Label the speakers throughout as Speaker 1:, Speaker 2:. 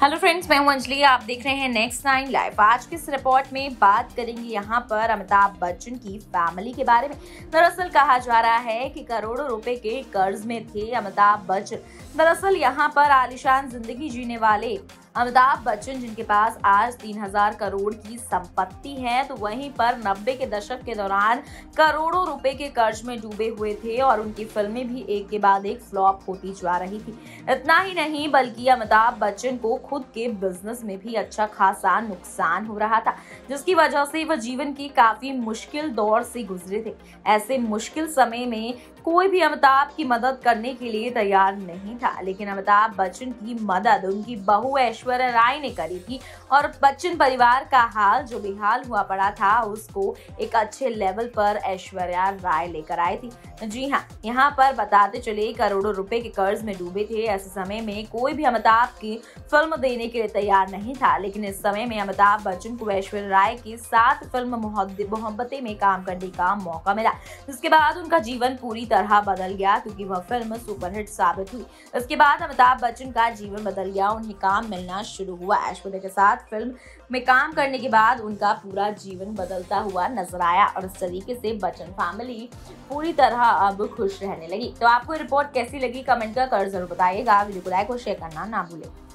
Speaker 1: Hello friends मैं हूँ अंजलि, आप देख रहे हैं नेक्स्ट नाइन लाइव आज के इस रिपोर्ट में बात करेंगे यहाँ पर अमिताभ बच्चन की फैमिली के बारे में। दरअसल कहा जा रहा है कि करोड़ों रुपए के कर्ज में थे अमिताभ बच्चन। दरअसल यहाँ पर आलिशान ज़िंदगी जीने वाले अमिताभ बच्चन, जिनके पास आज तीन हज़ार करोड़ की संपत्ति है तो वहीं पर नब्बे के दशक के दौरान करोड़ों रुपए के कर्ज में डूबे हुए थे और उनकी फ़िल्में भी एक के बाद एक फ्लॉप होती जा रही थी। इतना ही नहीं, बल्कि अमिताभ बच्चन को खुद के बिज़नेस में भी अच्छा खासा नुकसान हो रहा था, जिसकी वजह से वह जीवन की काफ़ी मुश्किल दौर से गुजरे थे। ऐसे मुश्किल समय में कोई भी अमिताभ की मदद करने के लिए तैयार नहीं था, लेकिन अमिताभ बच्चन की मदद उनकी बहू ऐश्वर्या राय ने करी थी और बच्चन परिवार का हाल जो बेहाल हुआ पड़ा था, उसको एक अच्छे लेवल पर ऐश्वर्या राय लेकर आई थी। जी हाँ यहाँ पर बताते चले करोड़ों रुपए के कर्ज में डूबे थे। ऐसे समय में कोई भी अमिताभ की फ़िल्म देने के लिए तैयार नहीं था, लेकिन इस समय में अमिताभ बच्चन को ऐश्वर्या राय के साथ फ़िल्म मोहब्बतें में काम करने का मौका मिला। जिसके बाद उनका जीवन पूरी तरह बदल गया, क्योंकि वह फ़िल्म सुपरहिट साबित हुई। इसके बाद अमिताभ बच्चन का जीवन बदल गया, उन्हें काम मिलना शुरू हुआ। ऐश्वर्या के साथ फ़िल्म में काम करने के बाद उनका पूरा जीवन बदलता हुआ नज़र आया और इस तरीके से बच्चन फैमिली पूरी तरह अब खुश रहने लगी। तो आपको रिपोर्ट कैसी लगी? कमेंट कर ज़रूर बताइएगा। वीडियो को लाइक और शेयर करना ना भूलें।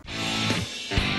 Speaker 1: Thank you.